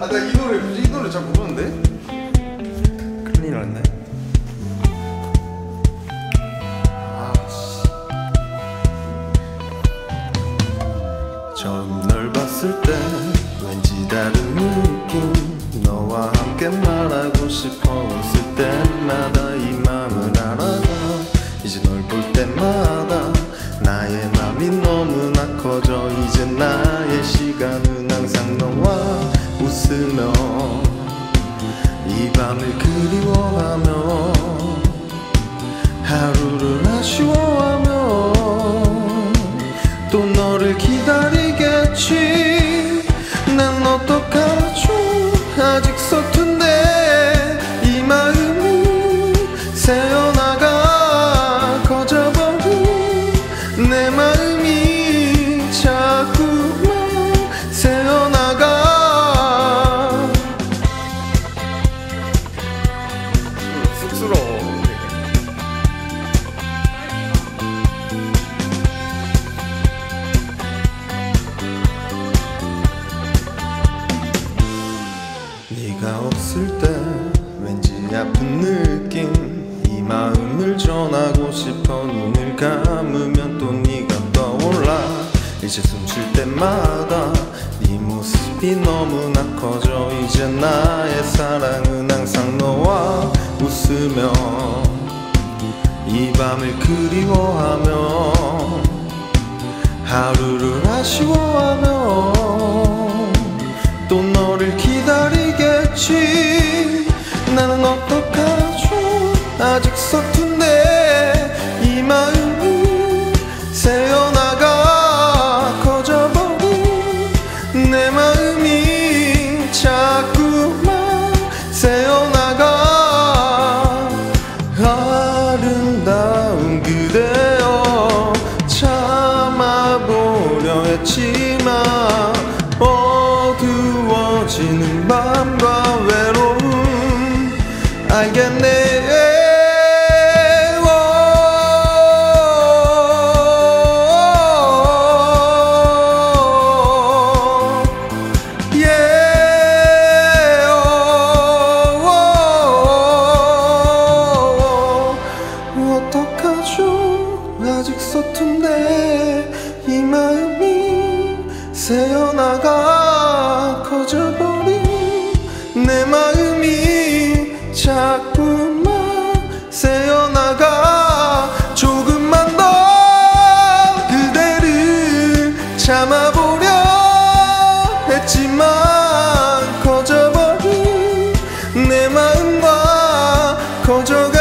아나이 노래 이 노래 잘 모르는데? 큰일 났네. 아 씨. 처음 널 봤을 때 왠지 다른 느낌. 너와 함께 말하고 싶어 웃을 때마다 이 마음을 알아가 이제 널 볼 때마다 나의 맘이 너무나 커져 이제 나의 시간은 항상 너와 웃으며 이 밤을 그리워하며 하루를 아쉬워하며 또 너를 기다리겠지. 난 어떡하죠? 아직 서툰데 이 마음이 새어 네가 없을 때 왠지 아픈 느낌 이 마음을 전하고 싶어 눈을 감으면 또 네가 떠올라. 이제 숨 쉴 때마다 네 모습이 너무나 커져. 이제 나의 사랑은 항상 너와 웃으며 이 밤을 그리워하며 하루를 아쉬워하며 아직 서툰데 이 마음이 새어나가 커져버린 내 마음이 자꾸만 새어나가 아름다운 그대여 참아보려 했지만 어두워지는 밤과 외로움 알겠네 어떡하죠? 아직 서툰데 이 마음이 새어나가 커져버린 내 마음이 자꾸만 새어나가 조금만 더 그대를 참아보려 했지만 커져버린 내 마음과 커져